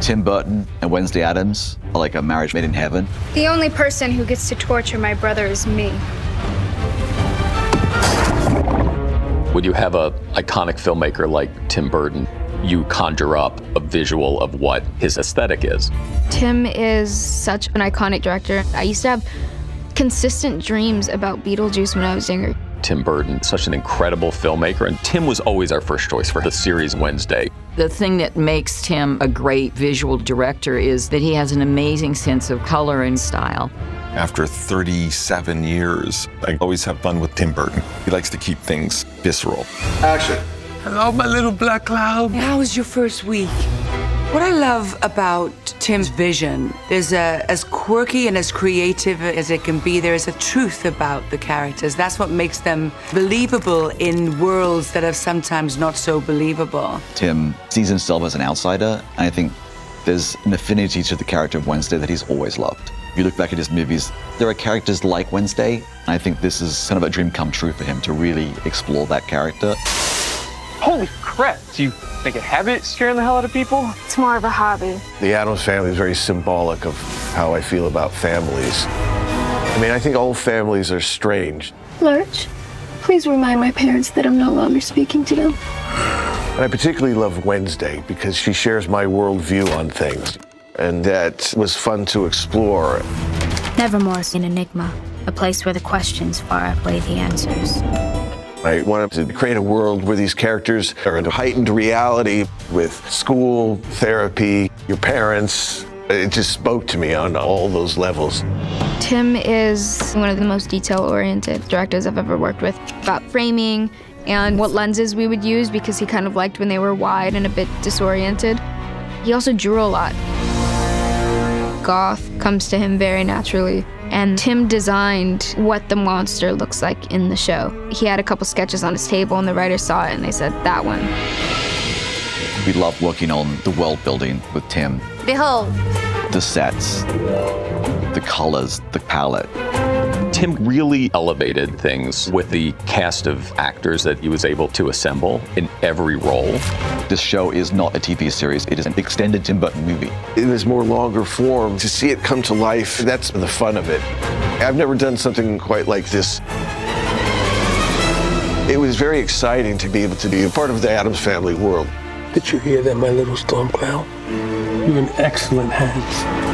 Tim Burton and Wednesday Addams are like a marriage made in heaven. The only person who gets to torture my brother is me. When you have a iconic filmmaker like Tim Burton, you conjure up a visual of what his aesthetic is. Tim is such an iconic director. I used to have consistent dreams about Beetlejuice when I was younger. Tim Burton, such an incredible filmmaker, and Tim was always our first choice for the series Wednesday. The thing that makes Tim a great visual director is that he has an amazing sense of color and style. After 37 years, I always have fun with Tim Burton. He likes to keep things visceral. Action. Hello, my little black cloud. How was your first week? What I love about Tim's vision, there's a, as quirky and as creative as it can be, there is a truth about the characters. That's what makes them believable in worlds that are sometimes not so believable. Tim sees himself as an outsider, and I think there's an affinity to the character of Wednesday that he's always loved. If you look back at his movies, there are characters like Wednesday, and I think this is kind of a dream come true for him to really explore that character. Holy crap! Do you make a habit scaring the hell out of people? It's more of a hobby. The Addams family is very symbolic of how I feel about families. I mean, I think all families are strange. Lurch, please remind my parents that I'm no longer speaking to them. And I particularly love Wednesday because she shares my worldview on things. And that was fun to explore. Nevermore's an enigma, a place where the questions far outweigh the answers. I wanted to create a world where these characters are in a heightened reality with school, therapy, your parents. It just spoke to me on all those levels. Tim is one of the most detail oriented directors I've ever worked with about framing and what lenses we would use because he kind of liked when they were wide and a bit disoriented. He also drew a lot. Goth comes to him very naturally. And Tim designed what the monster looks like in the show. He had a couple sketches on his table, and the writers saw it and they said, that one. We love working on the world building with Tim. Behold, The sets, the colors, the palette. Tim really elevated things with the cast of actors that he was able to assemble in every role. This show is not a TV series, it is an extended Tim Burton movie. In this more longer form, to see it come to life, that's the fun of it. I've never done something quite like this. It was very exciting to be able to be a part of the Addams family world. Did you hear that, my little storm cloud? You're in excellent hands.